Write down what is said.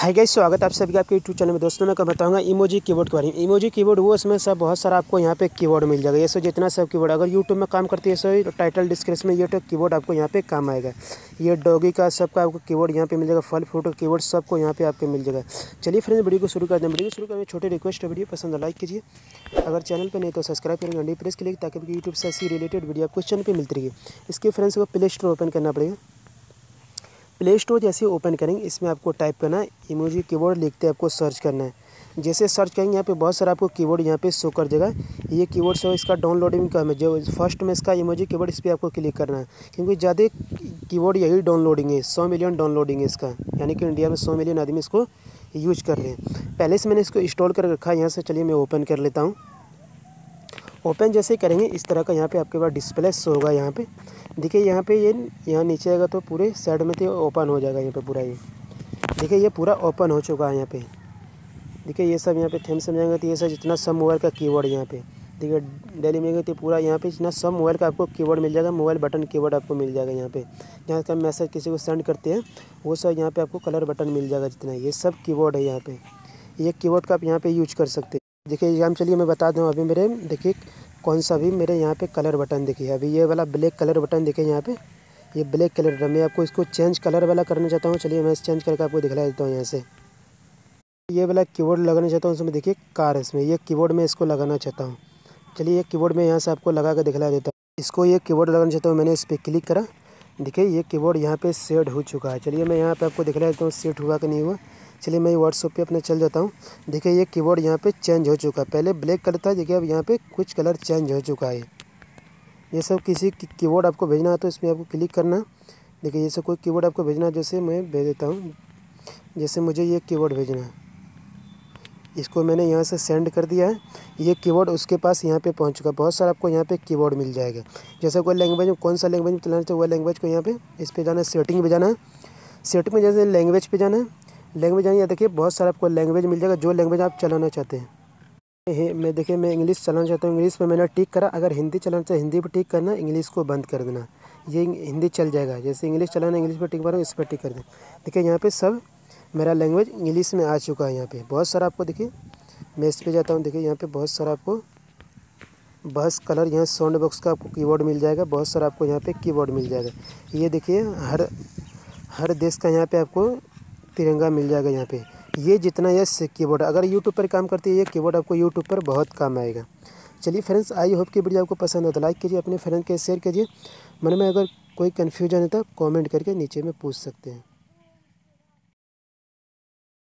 Hi guys, स्वागत आप सभी का आपके यूट्यूब चैनल में। दोस्तों, मैं कब बताऊँगा इमोजी कीबोर्ड के बारे में। इमोजी कीबोर्ड वो उसमें सब बहुत सारा आपको यहाँ पे कीबोर्ड मिल जाएगा। ये सब जितना सब कीबोर्ड अगर यूट्यूब में काम करती है सो टाइटल डिस्क्रिप्शन में ये तो कीबोर्ड आपको यहाँ पे काम आएगा। ये डॉगी का सबका आपको कीबोर्ड यहाँ पे मिल जाएगा। फल फ्रूट का कीबोर्ड सबको यहाँ पे आपको मिल जाएगा। चलिए फ्रेंड्स वीडियो को शुरू कर दें वीडियो शुरू करने छोटे रिक्वेस्ट है। वीडियो पसंद लाइक कीजिए। अगर चैनल पर नहीं तो सब्सक्राइब करेंगे घंटी प्रेस के लिए ताकि यूट्यूब से ऐसी रिलेटेड वीडियो आपको चैनल पर मिलती रही। इसके फ्रेंड्स को प्ले स्टोर ओपन करना पड़ेगा। प्ले स्टोर जैसे ओपन करेंगे, इसमें आपको टाइप करना है, इमोजी कीबोर्ड लिखते आपको सर्च करना है। जैसे सर्च करेंगे, यहाँ पे बहुत सारा आपको कीबोर्ड यहाँ पे शो कर देगा। ये कीबोर्ड से इसका डाउनलोडिंग का है, जो फ़र्स्ट में इसका इमोजी कीबोर्ड इस पर आपको क्लिक करना है। क्योंकि ज़्यादा कीबोर्ड यही डाउनलोडिंग है, सौ मिलियन डाउनलोडिंग है इसका। यानी कि इंडिया में सौ मिलियन आदमी इसको यूज़ कर रहे हैं। पहले से मैंने इसको इंस्टॉल कर रखा है, यहाँ से चलिए मैं ओपन कर लेता हूँ। ओपन जैसे करेंगे, इस तरह का यहाँ पे आपके पास डिस्प्ले शो होगा यहाँ पे। देखिए यहाँ पे ये, यहाँ नीचे आएगा तो पूरे साइड में तो ओपन हो जाएगा यहाँ पे पूरा ये। देखिए ये पूरा ओपन हो चुका है यहाँ पे। देखिए ये सब यहाँ पे थेम समझाएँगे तो ये सब जितना सब मोबाइल का कीबोर्ड यहाँ पे। देखिए डेली में तो पूरा यहाँ पे जितना सब मोबाइल का आपको कीबोर्ड मिल जाएगा मोबाइल बटन कीबोर्ड आपको मिल जाएगा यहाँ पे। जहाँ का मैसेज किसी को सेंड करते हैं, वो सब यहाँ पे आपको कलर बटन मिल जाएगा जितना। ये सब कीबोर्ड है यहाँ पे। ये कीबोर्ड का आप यहाँ पे यूज़ कर सकते हैं। देखिए एग्ज़ाम चलिए, मैं बता दूँ अभी मेरे, देखिए, कौन सा भी मेरे यहाँ पे कलर बटन देखिए। अभी ये वाला ब्लैक कलर बटन देखिए यहाँ पे, ये ब्लैक कलर बटन मैं आपको इसको चेंज कलर वाला करना चाहता हूँ। चलिए, मैं इस चेंज करके आपको दिखला देता हूँ यहाँ से। ये वाला कीबोर्ड लगाना चाहता हूँ, उसमें देखिए कार इसमें। ये कीबोर्ड में इसको लगाना चाहता हूँ। चलिए, ये कीबोर्ड में यहाँ से आपको लगा कर दिखला देता हूँ। इसको ये कीबोर्ड लगाना चाहता हूँ, मैंने इस पर क्लिक करा। देखिए, ये कीबोर्ड यहाँ पे सेट हो चुका है। चलिए, मैं यहाँ पे आपको दिखला देता हूँ सेट हुआ कि नहीं हुआ। चलिए, मैं व्हाट्सअप पे अपने चल जाता हूँ। देखिए, ये कीबोर्ड यहाँ पे चेंज हो चुका है। पहले ब्लैक कलर था, देखिए, अब यहाँ पे कुछ कलर चेंज हो चुका है। ये सब किसी कीबोर्ड आपको भेजना है तो इसमें आपको क्लिक करना। देखिए, ये सब कोई कीबोर्ड आपको भेजना है, जैसे मैं भेज देता हूँ। जैसे मुझे ये कीबोर्ड भेजना है। इसको मैंने यहाँ से सेंड कर दिया है। ये कीबोर्ड उसके पास यहाँ पे पहुँच चुका बहुत सारा आपको यहाँ पे कीबोर्ड मिल जाएगा। जैसे कोई लैंग्वेज में कौन सा लैंग्वेज में चलाना चाहिए वह लैंग्वेज को यहाँ पे इस पर जाना है सेटिंग पे जाना है। सेटिंग में जैसे लैंग्वेज पे जाना है। लैंग्वेज आनी देखिए बहुत सारा आपको लैंग्वेज मिल जाएगा, जो लैंग्वेज आप चलाना चाहते हैं। मैं देखिए, मैं इंग्लिश चलाना चाहता हूँ। इंग्लिश में मैंने टिक करा। अगर हिंदी चलाना चाहिए हिंदी पर टिक करना इंग्लिश को बंद कर देना। ये हिंदी चल जाएगा। जैसे इंग्लिश चलाना इंग्लिश पर टिक मारो, इस पर टिक कर दें। देखिए यहाँ पे सब मेरा लैंग्वेज इंग्लिश में आ चुका है यहाँ पे। बहुत सारा आपको देखिए, मैं इस पर जाता हूँ, देखिए यहाँ पे बहुत सारा आपको बस कलर यहाँ साउंड बॉक्स का आपको कीबोर्ड मिल जाएगा, बहुत सारा आपको यहाँ पे कीबोर्ड मिल जाएगा। ये देखिए, हर हर देश का यहाँ पे आपको तिरंगा मिल जाएगा यहाँ पे। ये जितना ये कीबोर्ड अगर यूट्यूब पर काम करती है, ये कीबोर्ड आपको यूट्यूब पर बहुत काम आएगा। चलिए फ्रेंड्स आई होप की वीडियो आपको पसंद हो तो लाइक कीजिए, अपने फ्रेंड के शेयर कीजिए। मन में अगर कोई कन्फ्यूज़न है तो कमेंट करके नीचे में पूछ सकते हैं।